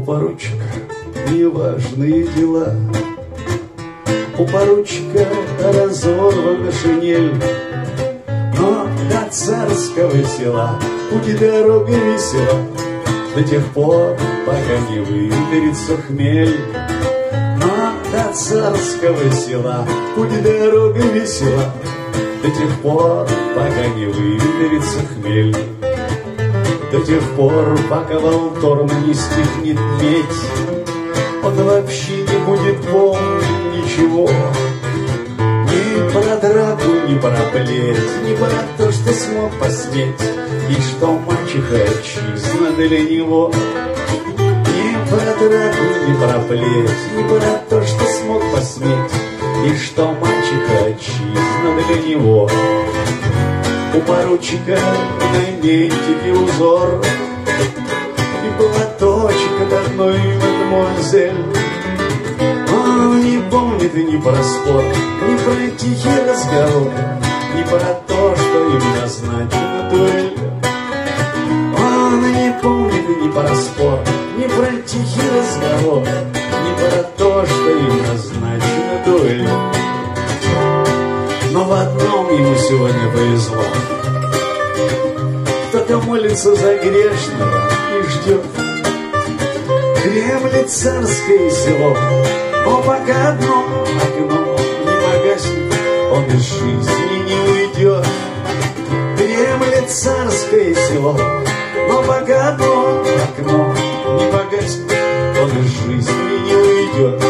поручика неважные дела. У поручика разорвана шинель, но до царского села пути дорога весела До тех пор, пока не выберется хмель. Но до царского села путь дорога весела До тех пор, пока не выберется хмель. До тех пор, пока волторм не стихнет медь, Он вообще не будет помнить ничего. Ни про драку, ни про плеть, ни про то, что смог посметь, И что мачеха отчизна для него. Ни про драку, ни про плеть, ни про то, что смог посметь, И что мачеха отчизна для него. У поручика на ментике узор И платочек от одной мадемуазель Он не помнит ни про спор, ни про тихий разговор Ни про то, что им назначена дуэль. Он не помнит ни про спор, ни про тихий разговор Ни про то, что им назначена дуэль сегодня повезло. Кто-то молится за грешного и ждет. Дремлет царское село, но пока одно окно не погаснет, он из жизни не уйдет. Дремлет царское село, но пока одно окно не погаснет, он из жизни не уйдет.